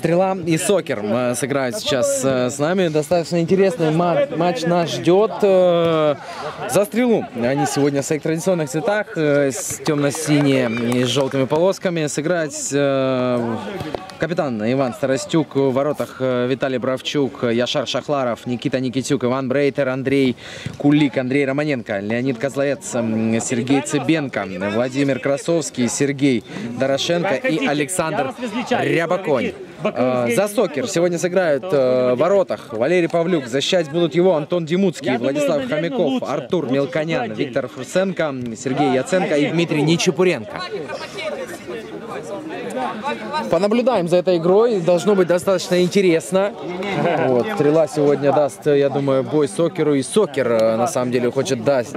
Стрела и Сокер э, сыграют сейчас э, с нами. Достаточно интересный ма- матч нас ждет. Э, За Стрелу. Они сегодня в своих традиционных цветах, с темно-синие и с желтыми полосками. Сыграть капитан Иван Старостюк, в воротах Виталий Бравчук, Яшар Шахларов, Никита Никитюк, Иван Брейтер, Андрей Кулик, Андрей Романенко, Леонид Козловец, Сергей Цыбенко, Владимир Красовский, Сергей Дорошенко и Александр Рябаконь. Э, За Сокер сегодня сыграют э, в воротах Валерий Павлюк. Защищать будут его Антон Демуцкий, Владислав Хомяков. Артур Мелконян. Виктор Фурсенко, Сергей Яценко и Дмитрий Нечепуренко. Понаблюдаем за этой игрой. Должно быть достаточно интересно. Вот. Стрела сегодня даст, я думаю, бой Сокеру. И Сокер, э, на самом деле, хочет дать,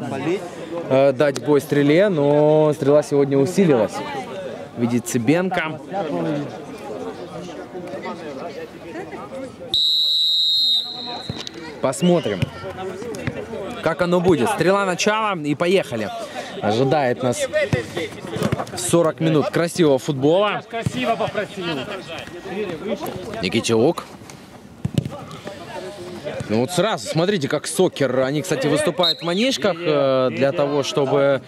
дать бой Стреле, но Стрела сегодня усилилась. Видит Цыбенко. Посмотрим, как оно будет. Стрела начала и поехали. Ожидает нас 40 минут красивого футбола. Никитюк. Ну вот сразу, смотрите, как сокер. Они, кстати, выступают в манишках э, для того, чтобы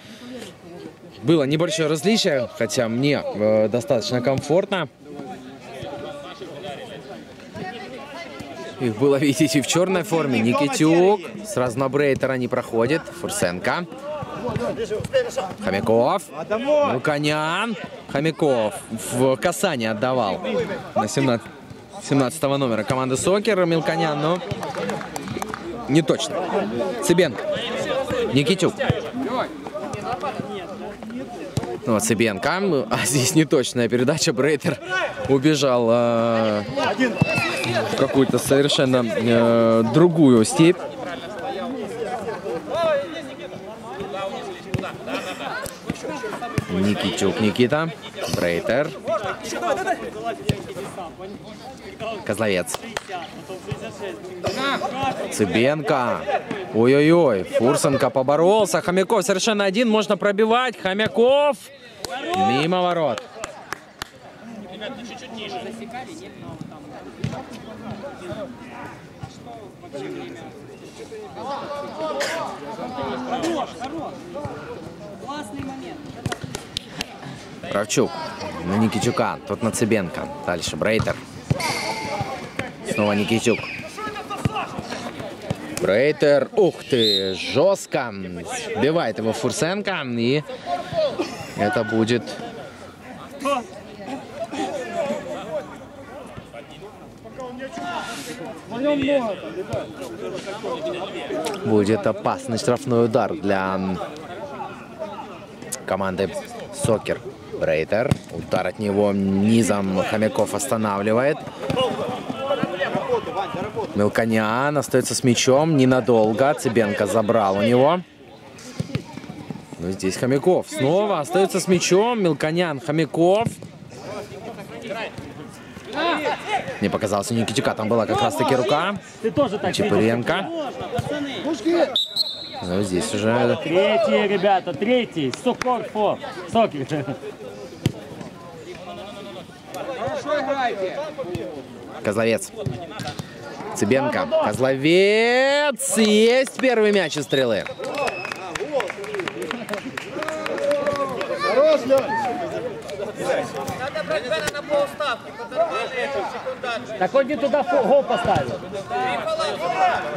было небольшое различие, хотя мне э, достаточно комфортно. Их было видеть и в черной форме. Никитюк. Сразу на Брейтера не проходит. Фурсенко. Хомяков. Луканян. Хомяков в касание отдавал на 17, 17 номера команды Сокер. Мелконян, но не точно. Цыбенко. Никитюк. Ну, Цыбенко. А здесь неточная передача. Брейтер убежал э, в какую-то совершенно э, другую степь. Никитюк, Никита. Брейтер. Козловец. Цыбенко. Ой-ой-ой. Фурсенко поборолся. Хомяков совершенно один. Можно пробивать. Хомяков. Мимо ворот. Кравчук. На Никитюка. Тот на Цыбенко. Дальше Брейтер. Снова Никитюк. Брейтер. Ух ты. Жестко. Сбивает его Фурсенко. И это будет... Будет опасный штрафной удар для команды Сокер. Брейтер. Удар от него низом Хомяков останавливает. Мелконян остается с мячом ненадолго. Цыбенко забрал у него. Ну, здесь Хомяков. Снова остается с мячом. Мелконян, Хомяков. Мне показалось, у Никитюка там была как раз-таки рука. Ты тоже так Чепуренко. Ну, здесь уже Третий, ребята, третий. Сокор фо. Сокер. Козловец. Цыбенко. Козловец. Есть первый мяч из стрелы. Так он не туда гол поставил.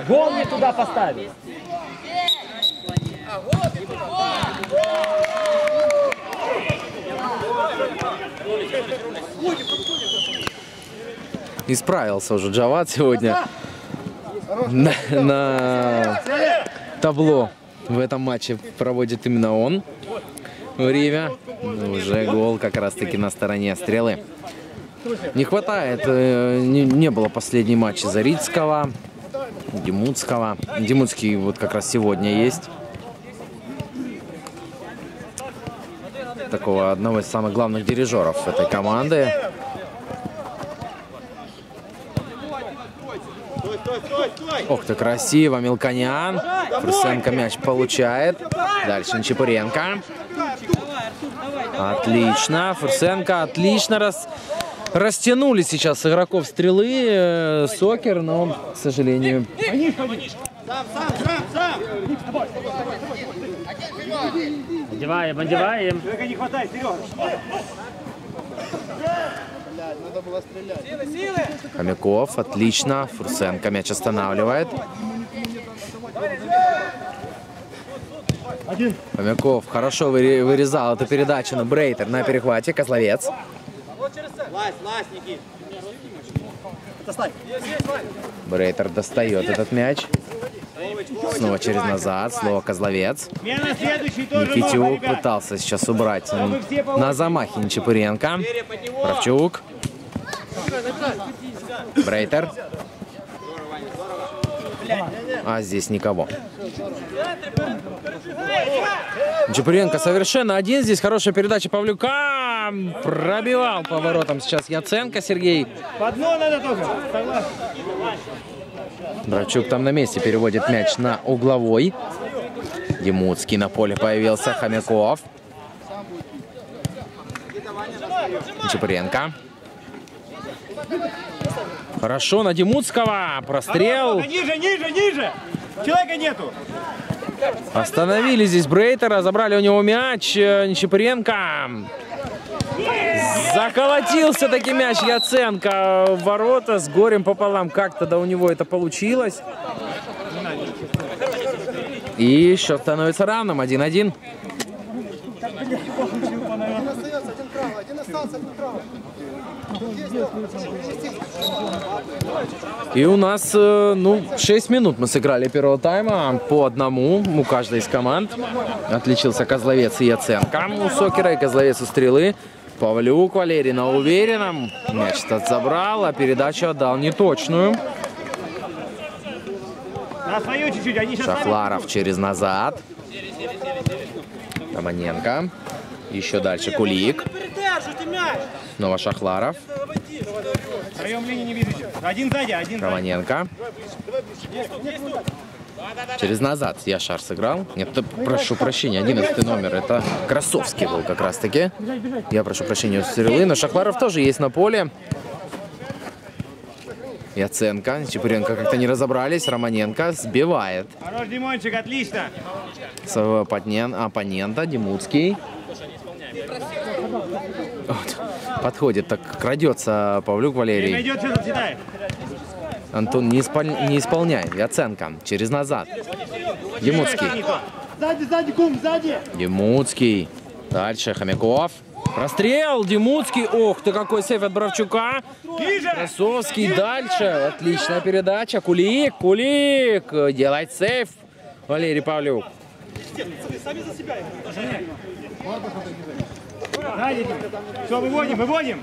Гол не туда поставил. Исправился уже Джават сегодня на, на табло в этом матче проводит именно он время. Уже гол как раз таки на стороне стрелы. Не хватает, э, не, не было последний матч Зарицкого, Демутского. Демутский вот как раз сегодня есть. Такого одного из самых главных дирижеров этой команды. Ох ты, красиво, Мелконян. Фрусенко мяч получает. Дальше Чепуренко. Отлично. Фурсенко отлично раз растянули сейчас игроков стрелы э, Сокер, но, к сожалению, Одеваем, одеваем. Хомяков, отлично. Фурсенко мяч останавливает. Хомяков хорошо выре- вырезал эту передачу на Брейтер на перехвате. Козловец. Брейтер достает этот мяч. Снова через назад. Снова Козловец. Никитюк пытался сейчас убрать на замахе Нечапуренко. Кравчук. Брейтер. А здесь никого. Чепуренко совершенно один. Здесь хорошая передача Павлюка. Пробивал поворотом сейчас Яценко Сергей. По дну надо тоже. Согласен. Бравчук там на месте переводит мяч на угловой. Демуцкий на поле появился. Хомяков. Чепуренко. Хорошо на Демуцкого. Прострел. Ниже, ниже, ниже. Человека нету. Остановили здесь Брейтера. Забрали у него мяч. э, Чепуренко. Заколотился таки мяч Яценко в ворота с горем пополам. Как тогда у него это получилось. И счет становится равным. 1-1. И у нас, э, ну, 6 минут мы сыграли первого тайма по одному у каждой из команд. Отличился Козловец и Яценко у Сокера, и Козловец у Стрелы. Павлюк Валерий на уверенном. Мяч этот забрал, а передачу отдал неточную. Шахларов через назад. Романенко. Еще дальше Кулик. Снова Шахларов. Романенко. Через назад я шар сыграл. Нет, да, прошу прощения, 11 номер. Это Красовский был как раз таки. Я прошу прощения у Стрелы, но Шахларов тоже есть на поле. Яценко, Чепуренко как-то не разобрались. Романенко сбивает Хорош, Димончик, отлично. своего оппонен- оппонента Демуцкий. Вот. Подходит, так крадется Павлюк Время Валерий. идет, что. Антон не, исполь- не исполняет. Яценко через назад. Демуцкий. Сзади, сзади, кум, сзади. Демуцкий. Дальше Хомяков. Прострел. Демуцкий. Ох ты, какой сейф от Бравчука. Красовский дальше. Отличная передача. Кулик. Кулик. Делает сейф. Валерий Павлюк. Все, выводим, выводим.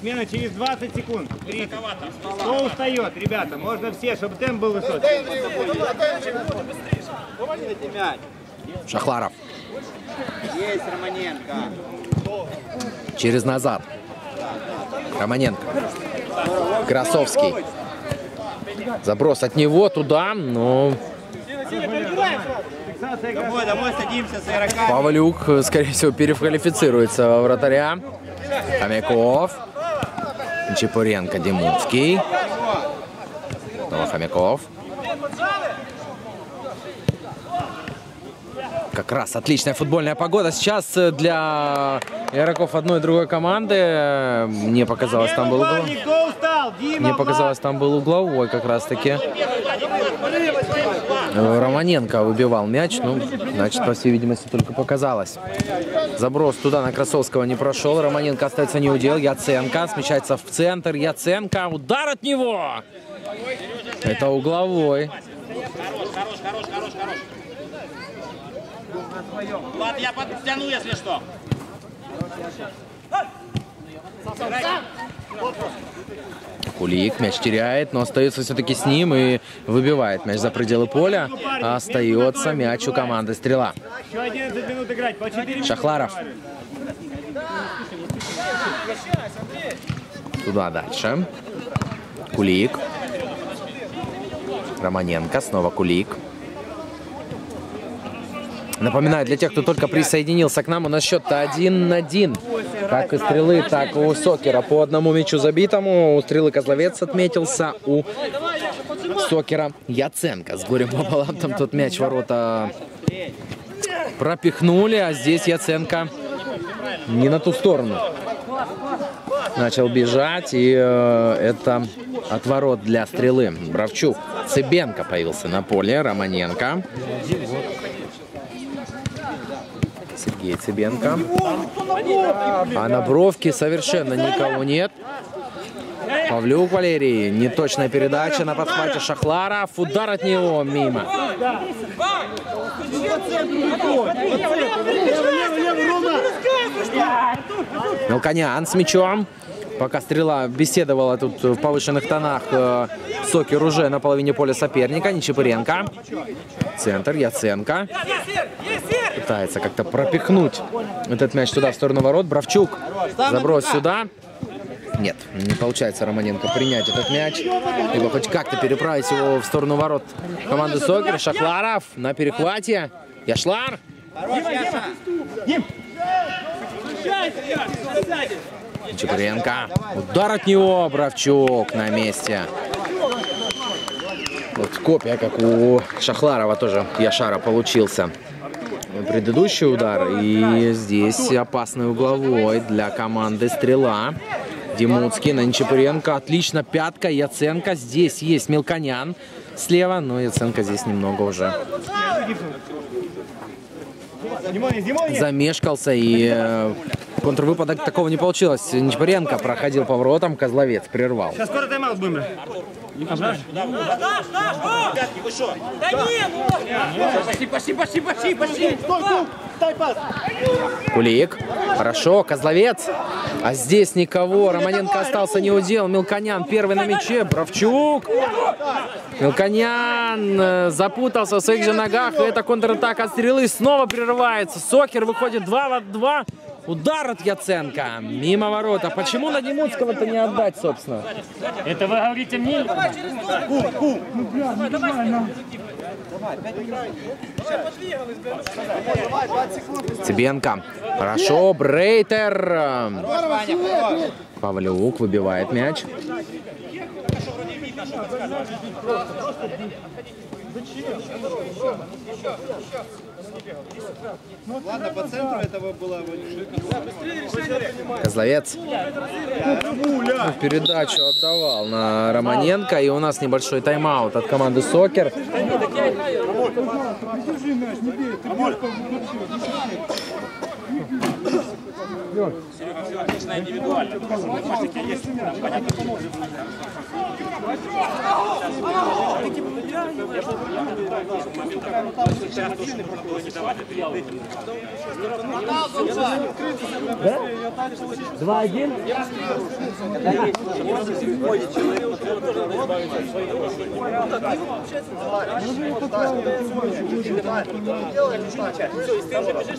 Смена через 20 секунд. 30. Кто устает, ребята? Можно все, чтобы темп был высокий. Шахларов. Есть Романенко. Через назад. Романенко. Красовский. Заброс от него туда, но. Домой, домой садимся с игроками. Павлюк, э, скорее всего, переквалифицируется во вратаря. Хомяков. Чепуренко, Демуцкий. Снова Хомяков. Как раз отличная футбольная погода сейчас э, для игроков одной и другой команды. Э, Мне показалось, там был угловой. Мне показалось, там был угловой как раз таки. Романенко выбивал мяч, ну, значит, по всей видимости, только показалось. Заброс туда на Красовского не прошел. Романенко остается неудел. Яценко смещается в центр. Яценко. Удар от него. Это угловой. Влад, я подтяну, если что. Кулик мяч теряет, но остается все-таки с ним и выбивает мяч за пределы поля. Остается мяч у команды «Стрела». Еще 11 минут играть, по 4 Шахларов. Туда дальше. Кулик. Романенко. Снова Кулик. Напоминаю, для тех, кто только присоединился к нам, у нас счет-то 1-1. Как и стрелы, так и у Сокера. По одному мячу забитому. У стрелы Козловец отметился. У Сокера Яценко. С горем пополам там тот мяч ворота пропихнули. А здесь Яценко не на ту сторону. Начал бежать, и э, это отворот для стрелы. Бравчук. Цыбенко появился на поле. Романенко. Сергей Цыбенко. А на бровке совершенно никого нет. Павлюк Валерий. Неточная передача на подхвате Шахларов. Удар от него мимо. Мелконян с мячом. Пока стрела беседовала тут в повышенных тонах, э, уже на половине поля соперника. Нечепыренко. Центр, Яценко. Пытается как-то пропихнуть этот мяч туда, в сторону ворот. Бравчук. Заброс сюда. Нет, не получается Романенко принять этот мяч. Либо хоть как-то переправить его в сторону ворот команды Сокер. Шахларов на перехвате. Яшлар. Чепуренко. Удар от него. Бравчук на месте. Вот копия, как у Шахларова тоже Яшара получился. Предыдущий удар. И здесь опасный угловой для команды «Стрела». Димутский на Нечепуренко. Отлично. Пятка. Яценко. Здесь есть Мелконян слева. Но Яценко здесь немного уже! Замешкался. И э, контрвыпадок такого не получилось. Нечепуренко проходил поворотом. Козловец прервал. Сейчас скоро тайм-аут будем. Пошли, пошли, пошли, пошли, пошли. Кулик. Хорошо. Козловец. А здесь никого. Романенко остался не удел. Мелконян первый на мяче. Бравчук. Мелконян э, запутался в своих же ногах. И это контратака от стрелы. Снова прерывается. Сокер выходит 2 в 2. Удар от Яценко. Мимо ворота. Почему на Демутского-то не отдать, собственно? Это вы говорите мне? Цыбенко. Хорошо. Брейтер. Павлюк выбивает мяч. Ладно, по центру этого было Козловец. Ну, передачу отдавал на Романенко. И у нас небольшой тайм-аут от команды Сокер это все отлично индивидуально. Мальчики есть, там понятно, что может быть. Сейчас тоже нужно было не давать, это я этим. Да? 2-1? Да есть. Все, если ты уже бежишь,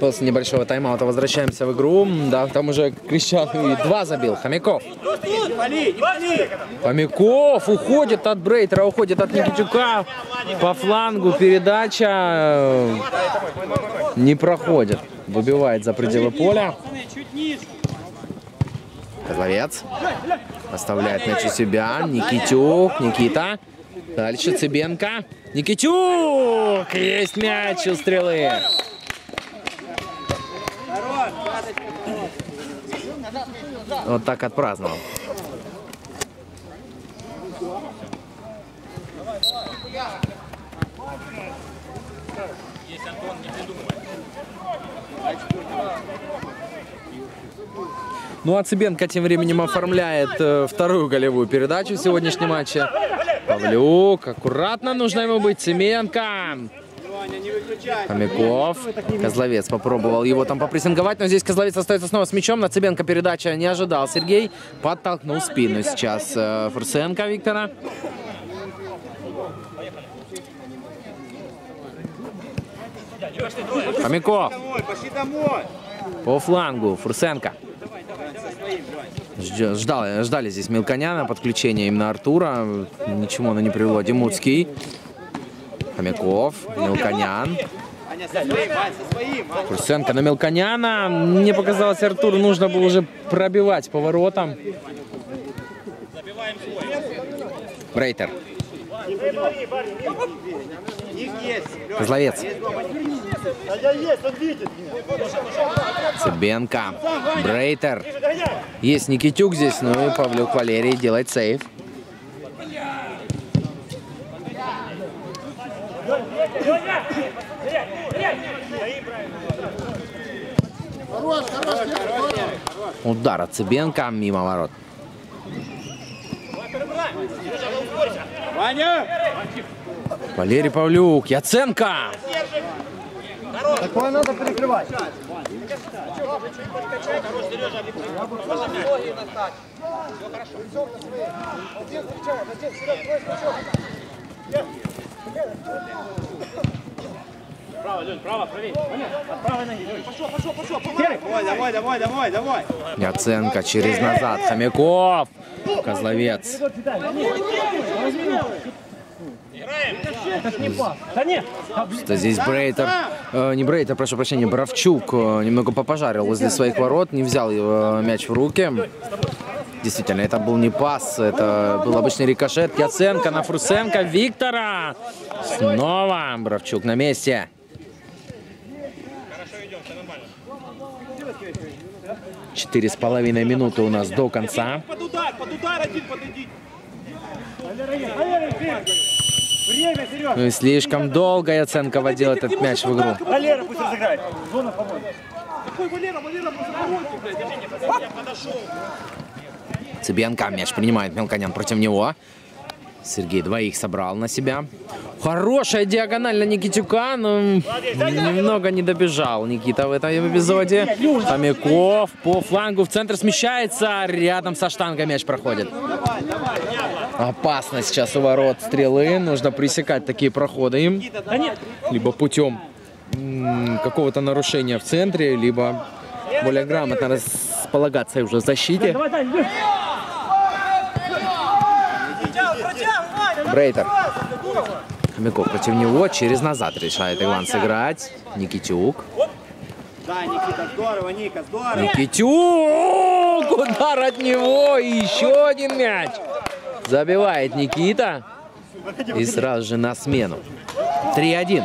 После небольшого тайм-аута возвращаемся в игру. Да, там уже кричал и два забил. Хомяков. Хомяков уходит от Брейтера, уходит от Никитюка. По флангу передача э, не проходит. Выбивает за пределы поля. Козловец. Оставляет мяч у себя. Никитюк. Никита. Дальше Цыбенко. Никитюк! Есть мяч у стрелы. Вот так отпраздновал. Ну а Цыбенко тем временем оформляет э, вторую голевую передачу в сегодняшнем матче. Павлюк, аккуратно нужно ему быть. Цыменко. Хомяков. Козловец попробовал его там попрессинговать, но здесь Козловец остается снова с мячом. На Цыбенко передача не ожидал Сергей. Подтолкнул спину сейчас э, Фурсенко Виктора. Хомяков по флангу. Фурсенко. Ждя- Ждал, ждали здесь Мелконяна, подключение именно Артура. Ничего оно не привело. Демутский. Хомяков, Мелконян. Фурсенко на Мелконяна. Мне показалось, Артуру нужно было уже пробивать поворотом. Брейтер. Их есть. Лёш, Козловец. Цыбенко. Брейтер. Есть Никитюк здесь, ну и Павлюк Валерий делает сейв. Удар от Цыбенко мимо ворот. Ваня! Валерий Павлюк. Яценко. Такое надо перекрывать. Давай, давай, давай, давай, давай. Яценко через назад. Хомяков. Козловец. Да нет, здесь Брейтер, э, не Брейтер, прошу прощения, Боровчук э, немного попожарил возле своих ворот, не взял его мяч в руки. Действительно, это был не пас, это был обычный рикошет. Яценко на Фрусенко, Виктора. Снова Боровчук на месте. Четыре с половиной минуты у нас до конца. Под удар, под удар один подойди. Время. Ну и слишком долго Яценко водил этот мяч в игру. Валера пусть разыграет. Зона поможет. Какой Валера, Валера. Цыбенко мяч принимает Мелконян против него. Сергей двоих собрал на себя. Хорошая диагональ на Никитюка, но немного не добежал Никита в этом эпизоде. Хомяков по флангу в центр смещается. Рядом со штангой мяч проходит. Опасно сейчас у ворот стрелы. Нужно пресекать такие проходы им. Либо путем какого-то нарушения в центре, либо более грамотно располагаться уже в защите. давай, Дань, иди. Брейтер. Хомяков против него. Через назад решает Иван сыграть. Никитюк. Да, Никита, здорово, Ника, здорово. Никитюк! Удар от него. И еще один мяч. Забивает Никита. И сразу же на смену. 3-1.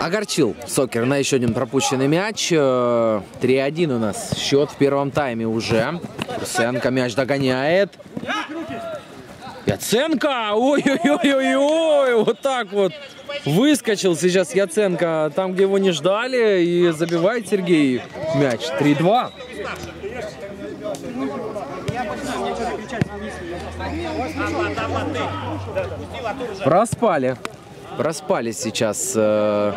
Огорчил Сокер на еще один пропущенный мяч. Э, 3-1 у нас счет в первом тайме уже. Яценко мяч догоняет. Яценко! Ой-ой-ой-ой-ой! Вот так вот выскочил сейчас Яценко там, где его не ждали. И забивает Сергей мяч. 3-2. Проспали. Проспали сейчас э,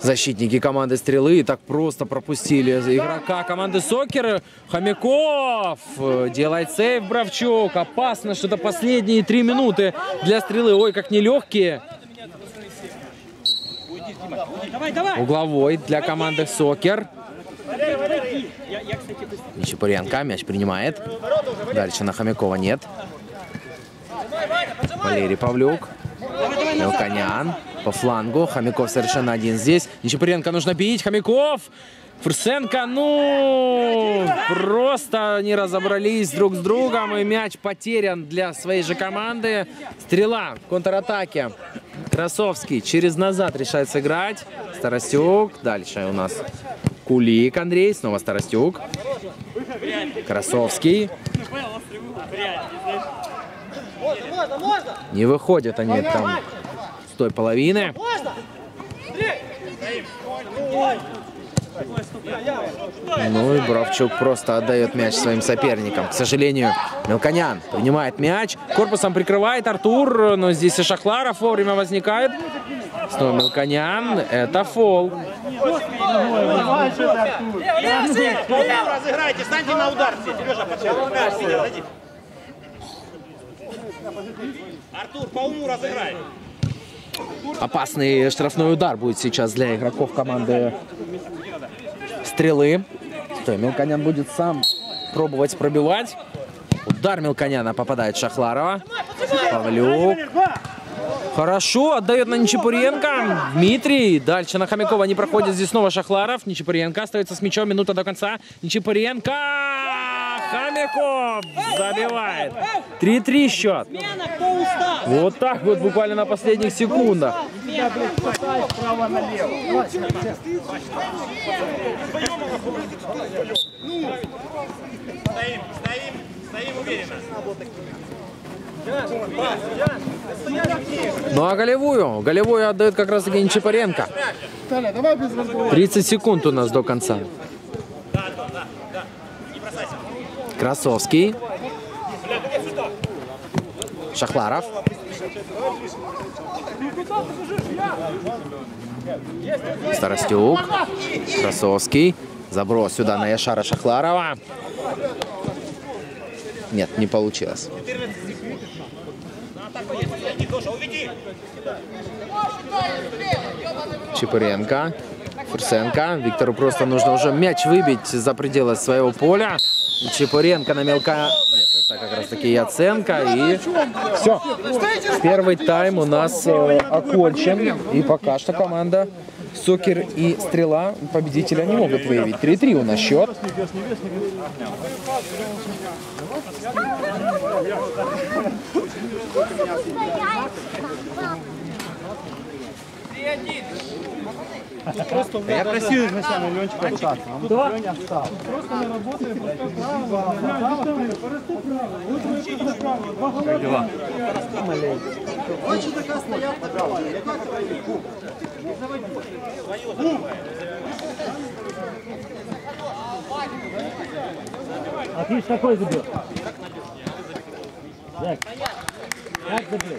защитники команды Стрелы и так просто пропустили игрока команды Сокер. Хомяков э, делает сейв Бравчук. Опасно, что это последние три минуты для Стрелы. Ой, как нелегкие. Угловой для команды Сокер. Нечапуренко мяч принимает. Дальше на Хомякова нет. Валерий Павлюк. Мелконян по флангу. Хомяков совершенно один здесь. Нечапуренко нужно бить. Хомяков. Фурсенко, ну, просто не разобрались друг с другом. И мяч потерян для своей же команды. Стрела в контратаке. Красовский через назад решает сыграть. Старостюк. Дальше у нас Кулик Андрей. Снова Старостюк. Красовский. Не выходят они там с той половины. Ну и Бровчук просто отдает мяч своим соперникам. К сожалению, Мелконян принимает мяч. Корпусом прикрывает Артур, но здесь и Шахларов вовремя возникает. Снова Мелконян. Это фол. Разыграйте, станьте на удар все. Сережа, подшел. Артур, по уму разыграй. Опасный штрафной удар будет сейчас для игроков команды Стрелы. Стой, Мелконян будет сам пробовать пробивать. Удар Мелконяна попадает Шахларова. Павлюк. Хорошо, отдает на Нечепуренко. Дмитрий. Дальше на Хомякова не проходит. Здесь снова Шахларов. Нечепуренко остается с мячом. Минута до конца. Нечепуренко. Хомяков забивает. 3-3 счет. Вот так вот буквально на последних секундах. Стоим, стоим, стоим уверенно. Ну а голевую? Голевую отдает как раз таки Нечипаренко. 30 секунд у нас до конца. Красовский. Шахларов. Старостюк. Красовский. Заброс сюда на Яшара Шахларова. Нет, не получилось. Чепуренко. Фурсенко. Виктору просто нужно уже мяч выбить за пределы своего поля. Чепуренко на мелка... Нет, это как раз таки Яценко. И все. Первый тайм у нас э, окончен. И пока что команда Сокер и Стрела победителя не могут выявить. 3-3 у нас счет. Я просил изначально Ленчика остаться. А ты ж какой забил? Жек, как забил?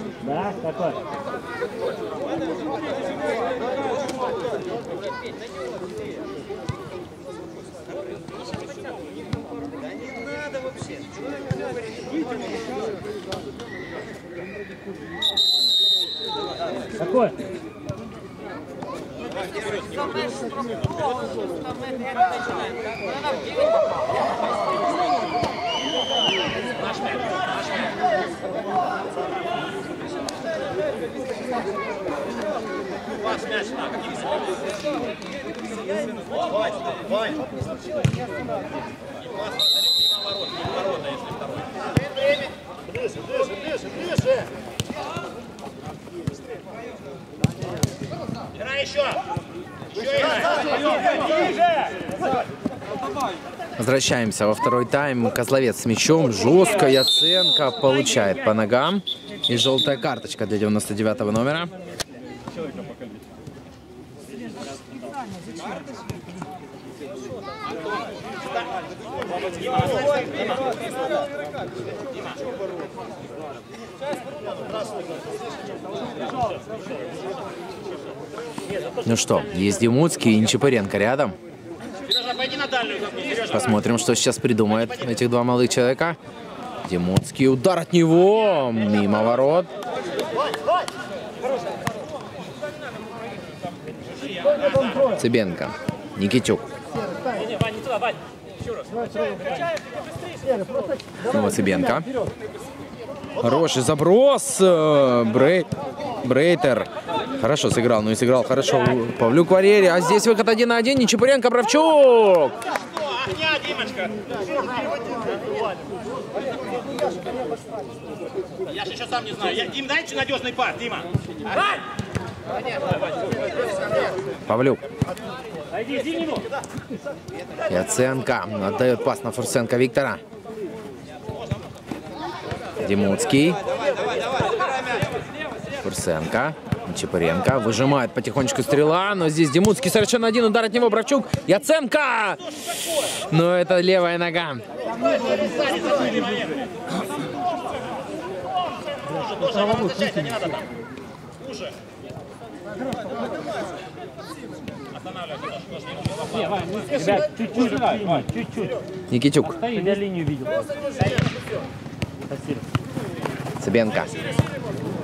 Да, Возвращаемся во второй тайм. Козловец с мячом. Жестко Яценко получает по ногам. И желтая карточка для 99 номера. Ну что, есть Демуцкий и Нечапаренко рядом. Посмотрим, что сейчас придумает этих два молодых человека. Демуцкий удар от него. Мимо ворот. Цыбенко. Никитюк. Снова Цыбенко. Хороший заброс. э, Брей... Брейтер. Хорошо сыграл, ну и сыграл хорошо Павлюк Варьери. А здесь выход один на один. Нечапуренко, Бравчук. Я еще сам не знаю. Дим, дайте надежный пас, Дима. Павлюк. Яценко отдает пас на Фурсенко Виктора. Демуцкий. Фурсенко. Чепуренко. Выжимает потихонечку стрела. Но здесь Демуцкий совершенно один. Удар от него. Бравчук. Яценко. Но это левая нога. Ребят, чуть-чуть. Никитюк. Цыбенко.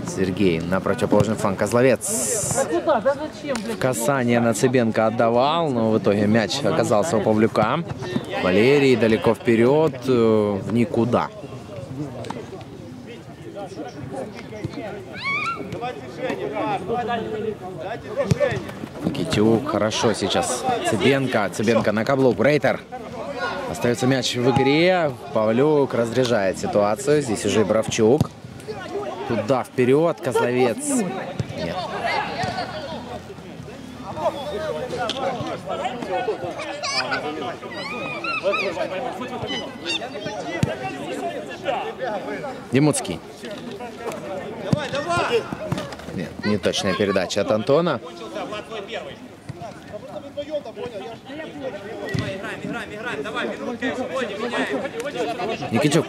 Сергей на противоположный фланг. Козловец. Касание на Цыбенко отдавал, но в итоге мяч оказался у Павлюка. Валерий далеко вперед, э, в никуда. Никитюк, хорошо сейчас. Цыбенко, Цыбенко на каблук, Рейтер. Остается мяч в игре. Павлюк разряжает ситуацию. Здесь уже и Бравчук. Туда вперед, Козловец. Нет. Демуцкий. Нет, не точная передача от Антона. Никитюк.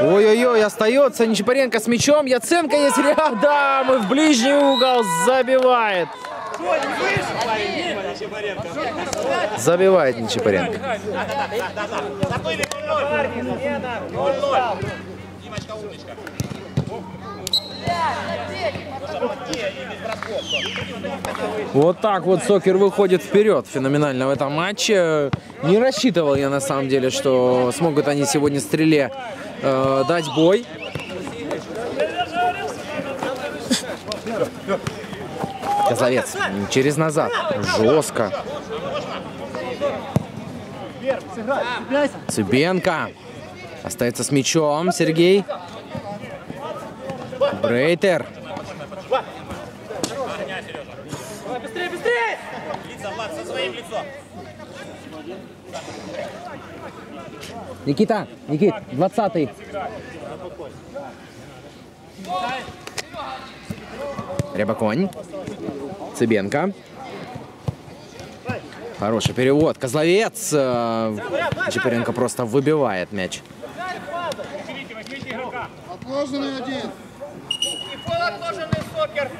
Ой-ой-ой, остается Нечапаренко с мячом. Яценко есть рядом и в ближний угол забивает. Забивает умничка. Вот так вот Сокер выходит вперед феноменально в этом матче. Не рассчитывал я на самом деле, что смогут они сегодня стреле э, дать бой. Козловец через назад. Жестко. Цыбенко. Остается с мячом Сергей. Брейтер. Своим лицом. Никита, Никит, 20-й. Рябоконь. Цыбенко. Хороший перевод. Козловец. э, Чепуренко просто выбивает мяч. Отложенный один. И пол отложенный сокер.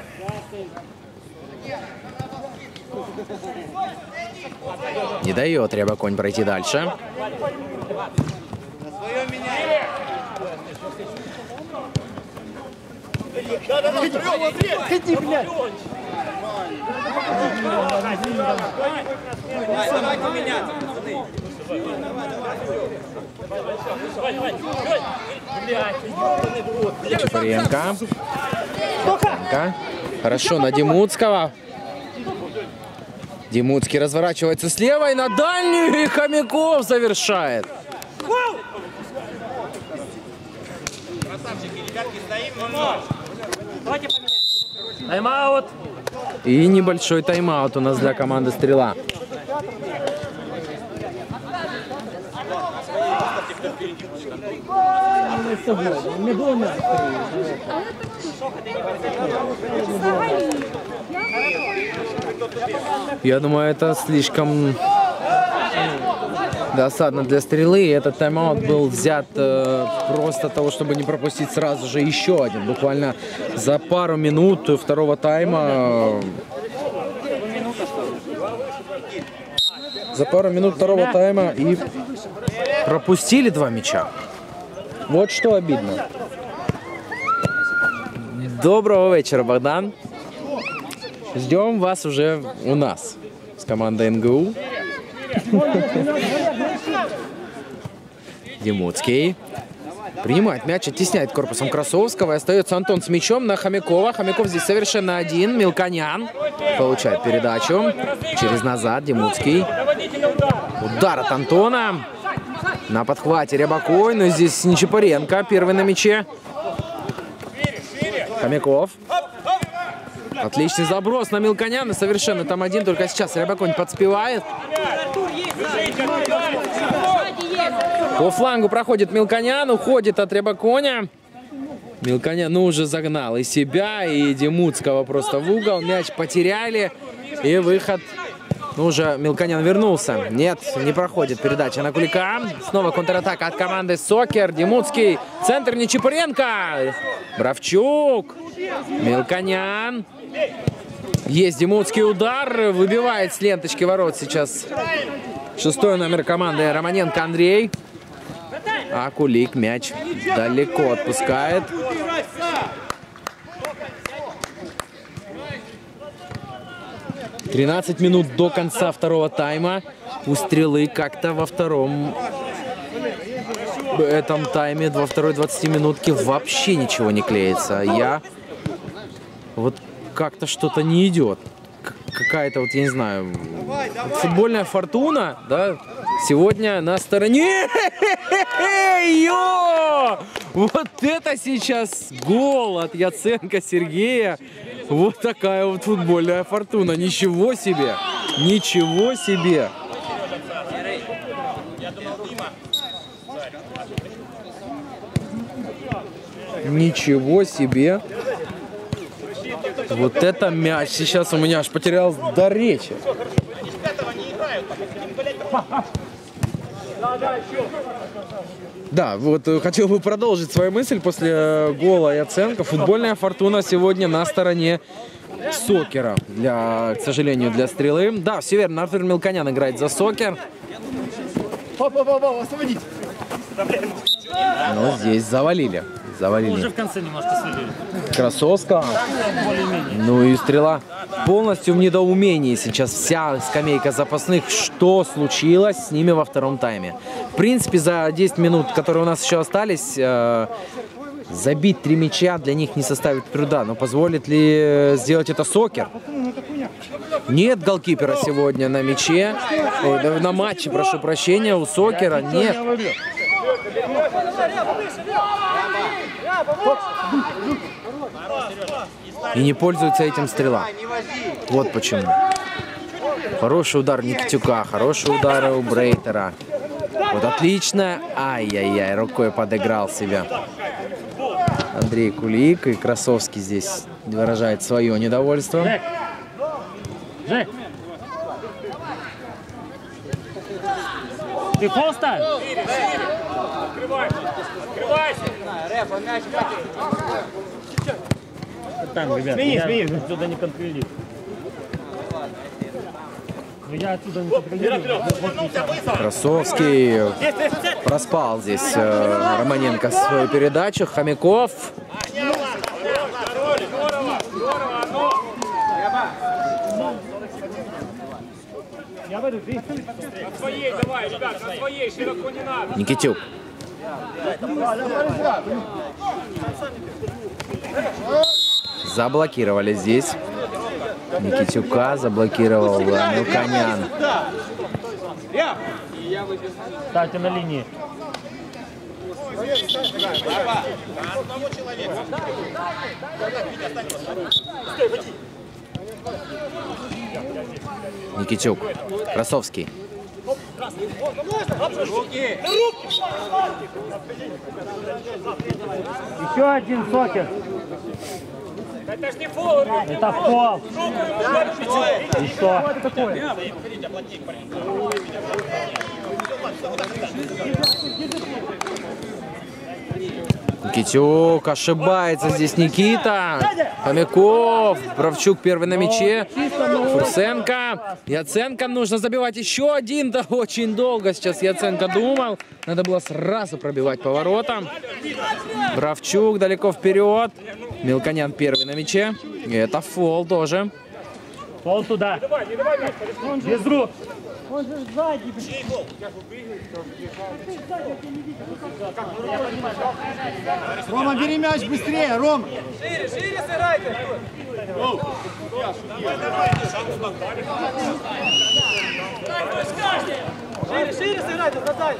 Не дает Рябоконь пройти дальше. Иди, блядь. Давай, давайте меняться, пацаны. Чепуренко. Чепуренко. Хорошо на Демуцкого. Демуцкий разворачивается слева и на дальнюю и Хомяков завершает. Красавчики, ребятки, стоим 0-0. Тайм-аут. И небольшой тайм-аут у нас для команды «Стрела». Я думаю, это слишком досадно для стрелы. И Этот тайм-аут был взят э, просто того, чтобы не пропустить сразу же еще один. Буквально за пару минут второго тайма. За пару минут второго тайма и Пропустили два мяча. Вот что обидно. Доброго вечера, Богдан. Ждем вас уже у нас с командой НГУ. Демуцкий. Принимает мяч, оттесняет корпусом Красовского. И остается Антон с мячом на Хомякова. Хомяков здесь совершенно один. Мелконян получает передачу. Через назад Демуцкий. Удар от Антона. На подхвате Рябакой. Но здесь Нечапаренко. Первый на мяче. Хомяков. Отличный заброс на Мелконяна. Совершенно там один. Только сейчас Рябаконь подспевает. По флангу проходит Мелконян, уходит от Рябаконя. Мелконян, ну, уже загнал и себя, и Демуцкого просто в угол. Мяч потеряли, и выход. Ну, уже Мелконян вернулся. Нет, не проходит передача на Кулика. Снова контратака от команды Сокер. Демуцкий. Центр Нечипаренко. Бравчук. Мелконян. Есть Демуцкий удар. Выбивает с ленточки ворот сейчас шестой номер команды Романенко Андрей. А Кулик мяч далеко отпускает. Тринадцать минут до конца второго тайма. У Стрелы как-то во втором этом тайме, во второй 20 минутке вообще ничего не клеится. Я вот как-то что-то не идет. Какая-то вот, я не знаю, футбольная фортуна, да, сегодня на стороне. Йо! Вот это сейчас гол от Яценко Сергея. Вот такая вот футбольная фортуна. Ничего себе! Ничего себе! Ничего себе! Вот это мяч. Сейчас у меня аж потерял до речи. Да, вот э, хотел бы продолжить свою мысль после э, гола и оценка. Футбольная фортуна сегодня на стороне Сокера, для, к сожалению, для стрелы. Да, все верно, Артур Мелконян играет за Сокер. Но здесь завалили. Завалили. Уже в конце немножко свалили. Красовского. Ну и стрела. Полностью в недоумении сейчас вся скамейка запасных. Что случилось с ними во втором тайме? В принципе, за 10 минут, которые у нас еще остались, э, забить три мяча для них не составит труда. Но позволит ли сделать это Сокер? Нет голкипера сегодня на мяче. Ой, на матче, прошу прощения, у Сокера нет. И не пользуется этим стрела. Вот почему. Хороший удар Никитюка, хороший удар у Брейтера. Вот отлично. Ай-яй-яй, рукой подыграл себя. Андрей Кулик и Красовский здесь выражает свое недовольство. Жек! Жек! Ты фол ставишь? Там, ребят, Смени, я смени. отсюда не контролирую. Ну, Я отсюда не контролирую. Вот не так. Красовский проспал здесь э, Романенко свою передачу. Хомяков. Никитюк. Заблокировали здесь. Никитюка заблокировал Мелконян. Ставьте на линии. Никитюк. Красовский. Еще один сокер. Это ж не фол. Это фол. И что? Никитюк, ошибается здесь Никита. Хомяков, Бравчук первый на мяче. Фурсенко, Яценко, нужно забивать еще один. Да очень долго сейчас Яценко думал. Надо было сразу пробивать поворотом. Бравчук далеко вперед. Мелконян первый на мяче. И это фол тоже. Пол туда. Без рук. Рома, бери мяч быстрее, Рома. Шире, шире сыграйте, Наталья.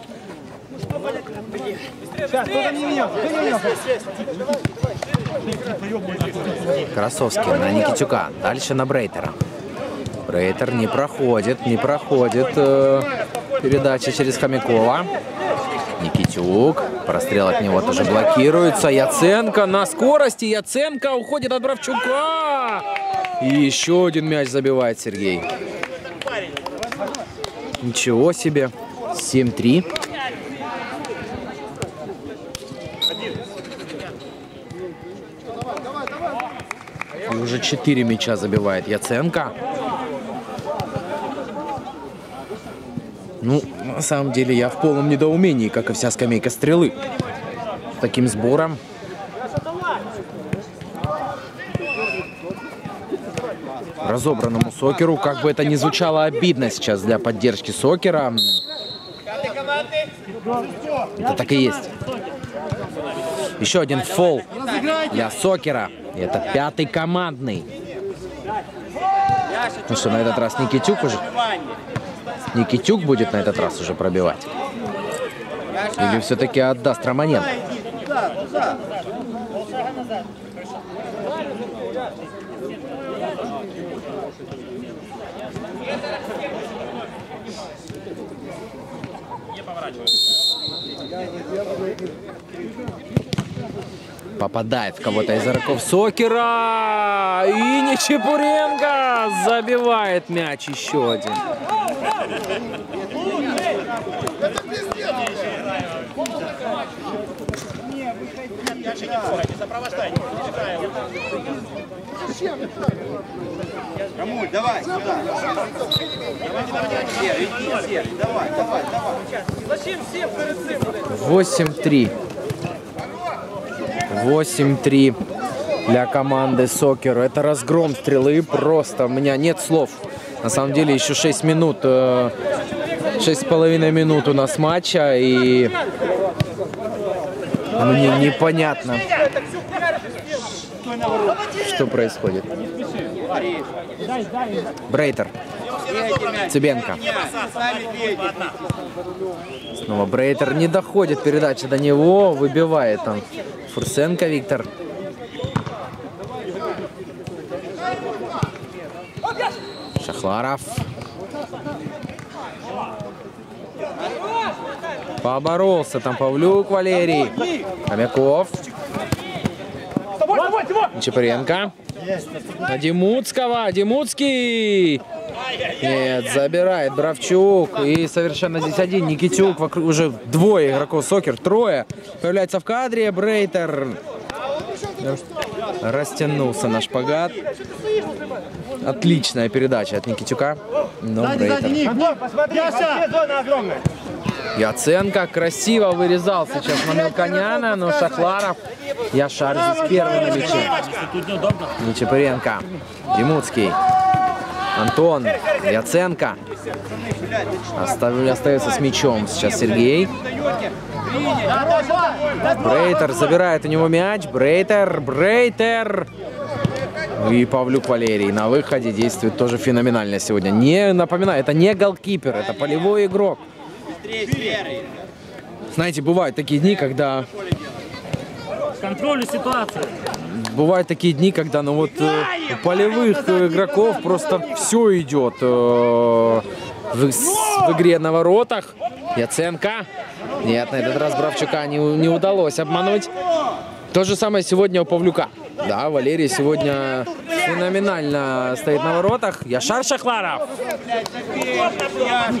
Красовский на Никитюка. Дальше на Брейтера. Брейтер не проходит, не проходит э, передача через Хомякова. Никитюк. Прострел от него тоже блокируется. Яценко на скорости. Яценко уходит от Бравчука. И еще один мяч забивает Сергей. Ничего себе. 7-3. 4 мяча забивает Яценко. Ну, на самом деле, я в полном недоумении, как и вся скамейка стрелы. С таким сбором. Разобранному Сокеру, как бы это ни звучало обидно сейчас для поддержки Сокера. Это так и есть. Еще один фол для Сокера. И это пятый командный. Ну что, на этот раз Никитюк уже... Никитюк будет на этот раз уже пробивать? Или все-таки отдаст Романенко? Попадает в кого-то из игроков Сокера. И Нечепуренко забивает мяч еще один. Рамуль, давай, сюда. Серый, иди, Серый, давай, давай, давай. Зачем всем перед цим, блядь? 8-3. 8-3 для команды Сокер. Это разгром стрелы просто. У меня нет слов. На самом деле еще 6 минут. э, Шесть с половиной минут у нас матча. И мне непонятно, что происходит. Брейтер. Цыбенко. Снова Брейтер не доходит передача до него, выбивает там Фурсенко Виктор. Шахларов. Поборолся там Павлюк Валерий. Хомяков. Чепаренко. На. Димуцкий. Нет, забирает Бравчук. И совершенно здесь один Никитюк. Вокруг уже двое игроков Сокер. Трое. Появляется в кадре. Брейтер. Растянулся на шпагат. Отличная передача от Никитюка. Но Брейтер. Яценко красиво вырезал сейчас на Мелконяна, но Шахларов, Яшар здесь первый на мяче. Нечепыренко, Димуцкий, Антон, Яценко. Оставили, остается с мячом сейчас Сергей. Брейтер забирает у него мяч. Брейтер, Брейтер. И Павлюк Валерий на выходе действует тоже феноменально сегодня. Не напоминаю, это не голкипер, это полевой игрок. Знаете, бывают такие дни, когда контролю ситуации. Бывают такие дни, когда ну вот э, у полевых игроков просто все идет э, в, в игре на воротах. Яценко. Нет, на этот раз Бравчука не, не удалось обмануть. То же самое сегодня у Павлюка. Да, Валерий сегодня феноменально стоит на воротах. Яшар Шахларов. Я.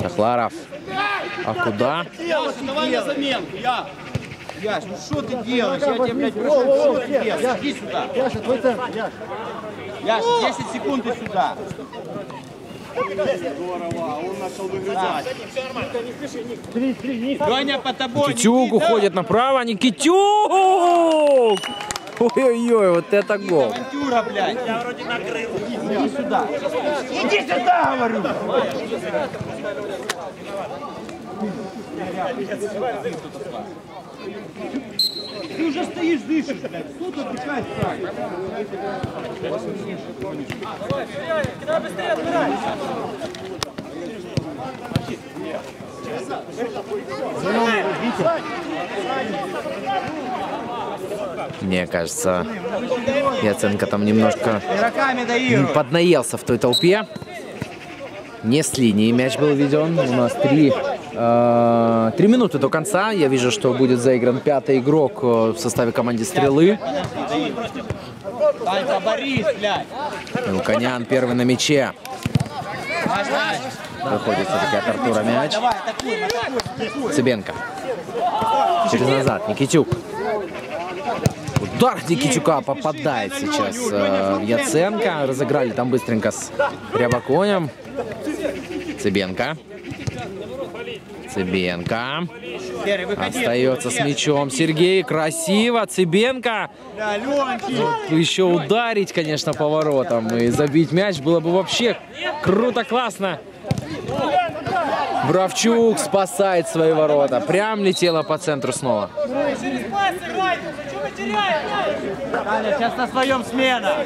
Шахларов. А куда? Давай на заменку, я. Яш, ну что ты делаешь? Я тебя, блядь, прошу, что ты делаешь? Иди сюда. Яша, твой центр, Яша. Яш, 10 секунд и сюда. Три, три, не. Леня по тобой. Никитюк Никита. уходит направо. Никитюк! Ой-ой-ой, вот это гол. Авантюра, блядь. Я вроде накрыл. Иди сюда. Иди сюда, говорю. Ты уже стоишь, дышишь, блядь. Тут отдыхай, Мне кажется, Яценко там немножко поднаелся в той толпе. Не с линии мяч был введен. У нас три, три минуты до конца. Я вижу, что будет заигран пятый игрок э, в составе команды «Стрелы». Луканян первый на мяче. Выходит все-таки от Артура мяч. Цыбенко. Через назад. Никитюк. Удар Никитюка попадает сейчас э, Яценко. Разыграли там быстренько с Рябаконем. Цыбенко. Цыбенко. Остается с мячом. Сергей. Красиво. Цыбенко. Еще ударить, конечно, поворотом и забить мяч было бы вообще круто, классно. Бравчук спасает свои ворота. Прям летела по центру снова. Сейчас на своем смена.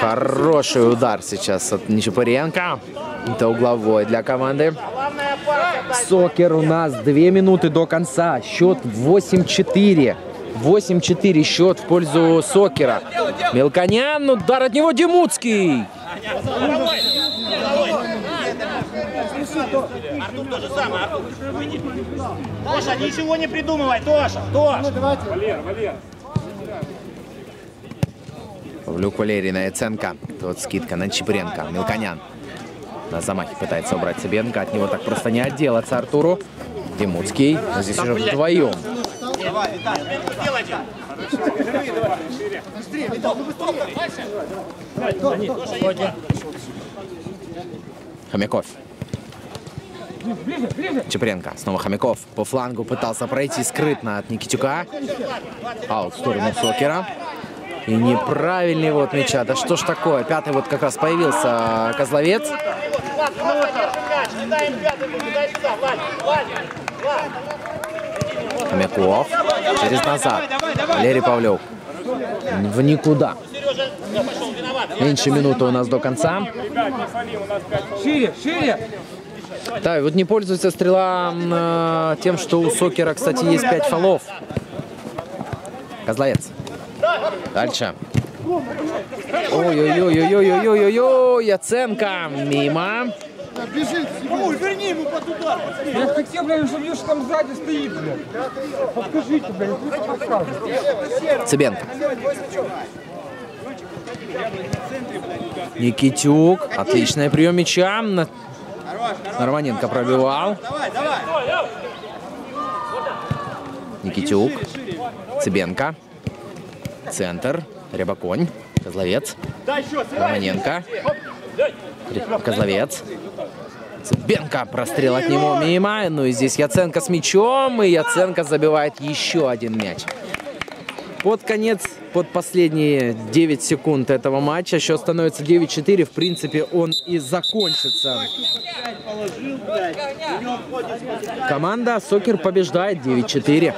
Хороший удар сейчас от Нечапаренко. Это угловой для команды. Сокер у нас две минуты до конца. Счет 8-4. 8-4 счет в пользу Сокера. Мелконян, удар от него Демуцкий. Артур то же самое, Артур. Тоша, ничего не придумывай, Тоша, Тоша. Павлюк Валерий на Яценко. Тут скидка на Чепуренко. Мелконян. На замахе пытается убрать Цыбенко. От него так просто не отделаться Артуру. Демуцкий. Но здесь уже вдвоем. Хомяков. Чепренко. Снова Хомяков. По флангу пытался пройти скрытно от Никитюка. Аут в сторону Сокера. И неправильный вот мяча. Да что ж такое? Пятый вот как раз появился Козловец. Хомяков. Через назад. Валерий Павлюк. В никуда. Меньше минуты у нас до конца. Шире, шире. Да, вот не пользуется стрела э, тем, что у Сокера, кстати, есть 5 фолов. Козловец. Дальше. Ой-ой-ой-ой-ой-ой-ой-ой, Яценко. Мимо. Я хотел, блядь, чтобы Леша там сзади стоит, блядь. Подскажите, подсказывает? Цыбенко. Никитюк. Отличный прием мяча. На- Романенко пробивал. Давай, давай. Никитюк. Цыбенко. Центр. Рябаконь. Козловец. Романенко. Козловец. Цыбенко. Прострел от него мимо. Ну и здесь Яценко с мячом. И Яценко забивает еще один мяч. Под конец, под последние 9 секунд этого матча счет становится 9-4. В принципе, он и закончится. Команда Сокер побеждает 9-4.